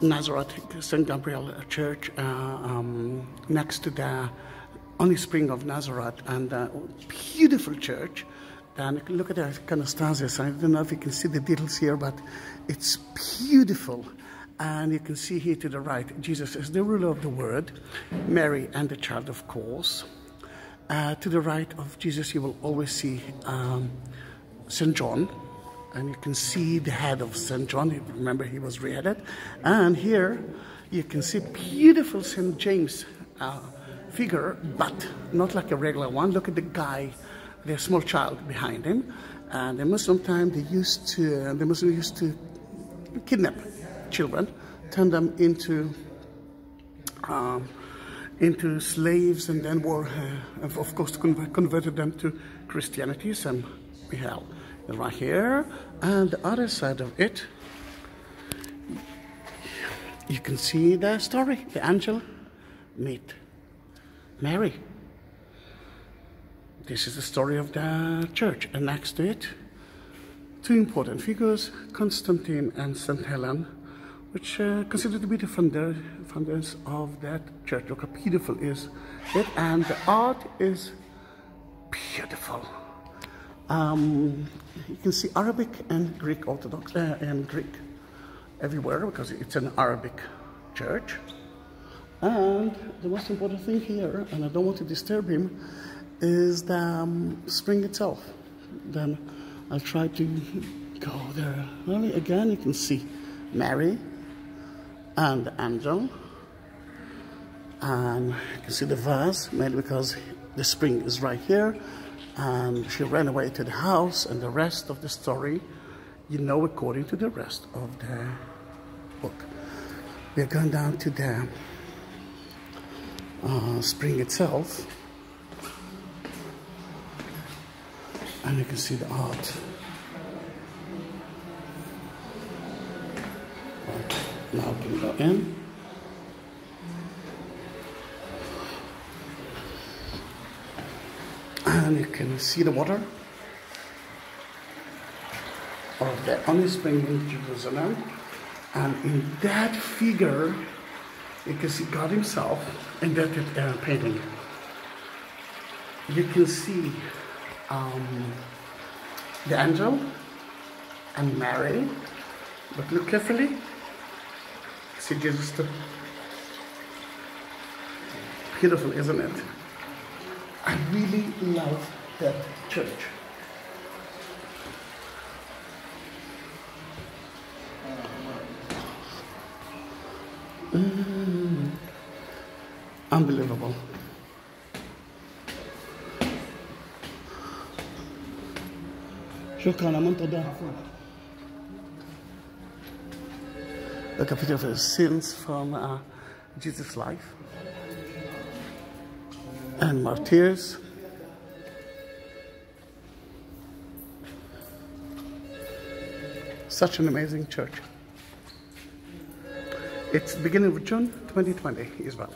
Nazareth St. Gabriel Church uh, um, next to the Only Spring of Nazareth and a beautiful church. And look at the iconostasis. I don't know if you can see the details here, but it's beautiful. And you can see here to the right, Jesus is the ruler of the world, Mary and the child, of course. Uh, to the right of Jesus, you will always see um, St. John, and you can see the head of St. John. Remember, he was beheaded. And here you can see beautiful St. James uh, figure, but not like a regular one. Look at the guy, the small child behind him. And the Muslim time they used to, the Muslims used to kidnap children, turn them into um, into slaves, and then were, uh, of course, converted them to Christianity. Some hell right here and the other side of it you can see the story the angel meet Mary this is the story of the church and next to it two important figures Constantine and St. Helen which uh, considered to be the founder, founders of that church look how beautiful is it and the art is beautiful um, you can see Arabic and Greek Orthodox uh, and Greek everywhere because it's an Arabic church. And the most important thing here, and I don't want to disturb him, is the um, spring itself. Then I'll try to go there. Well, again, you can see Mary and the angel. And you can see the vase made because the spring is right here and she ran away to the house and the rest of the story you know according to the rest of the book. We're going down to the uh, spring itself. And you can see the art. Now we can go in and you can see the water of the only spring in Jerusalem. And in that figure, you can see God Himself in that uh, painting. You can see um, the angel and Mary, but look carefully. See Jesus too. Beautiful, isn't it? I really love that church. Mm. Unbelievable. شكرا منتظر Look at of scenes from uh, Jesus' life and martyrs. Such an amazing church. It's beginning of June 2020 as well.